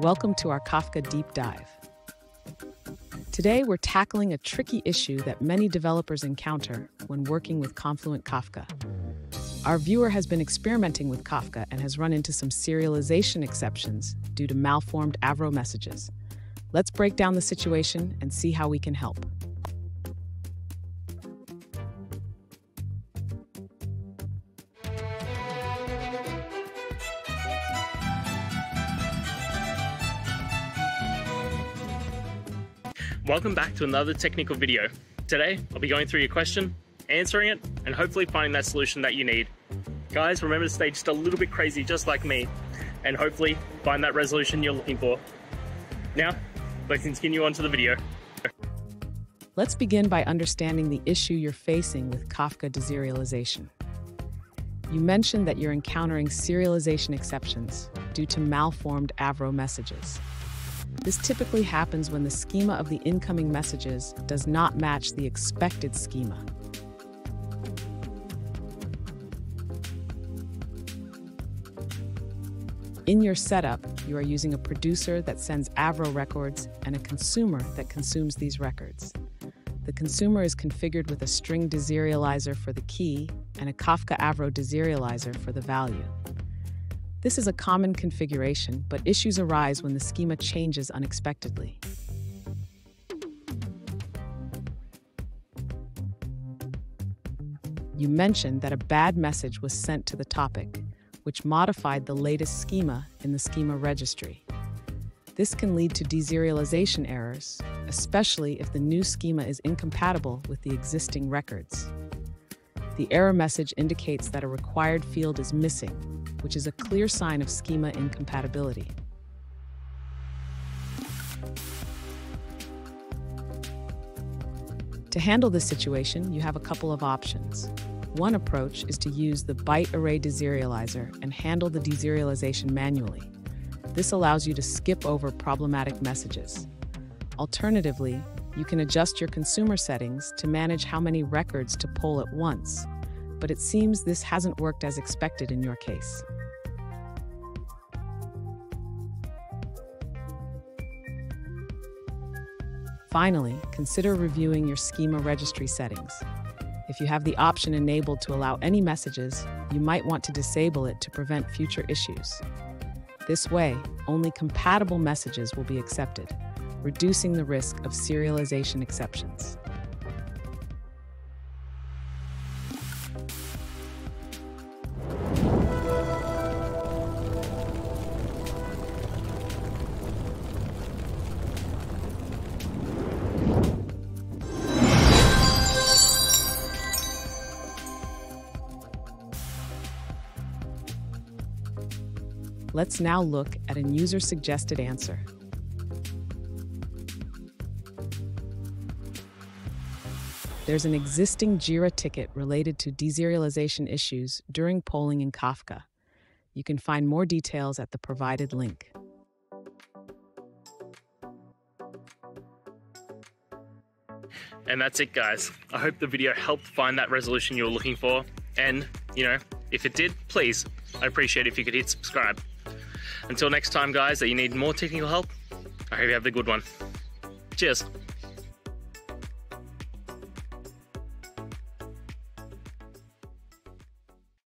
Welcome to our Kafka Deep Dive. Today, we're tackling a tricky issue that many developers encounter when working with Confluent Kafka. Our viewer has been experimenting with Kafka and has run into some serialization exceptions due to malformed Avro messages. Let's break down the situation and see how we can help. Welcome back to another technical video. Today, I'll be going through your question, answering it, and hopefully finding that solution that you need. Guys, remember to stay just a little bit crazy, just like me, and hopefully find that resolution you're looking for. Now, let's continue on to the video. Let's begin by understanding the issue you're facing with Kafka deserialization. You mentioned that you're encountering serialization exceptions due to malformed Avro messages. This typically happens when the schema of the incoming messages does not match the expected schema. In your setup, you are using a producer that sends Avro records and a consumer that consumes these records. The consumer is configured with a string deserializer for the key and a Kafka Avro deserializer for the value. This is a common configuration, but issues arise when the schema changes unexpectedly. You mentioned that a bad message was sent to the topic, which modified the latest schema in the schema registry. This can lead to deserialization errors, especially if the new schema is incompatible with the existing records. The error message indicates that a required field is missing, which is a clear sign of schema incompatibility. To handle this situation, you have a couple of options. One approach is to use the byte array deserializer and handle the deserialization manually. This allows you to skip over problematic messages. Alternatively, you can adjust your consumer settings to manage how many records to pull at once, but it seems this hasn't worked as expected in your case. Finally, consider reviewing your schema registry settings. If you have the option enabled to allow any messages, you might want to disable it to prevent future issues. This way, only compatible messages will be accepted, reducing the risk of serialization exceptions. Let's now look at a user-suggested answer. There's an existing JIRA ticket related to deserialization issues during polling in Kafka. You can find more details at the provided link. And that's it, guys. I hope the video helped find that resolution you were looking for. And, you know, if it did, please, I appreciate if you could hit subscribe. Until next time, guys, that you need more technical help, I hope you have a good one. Cheers.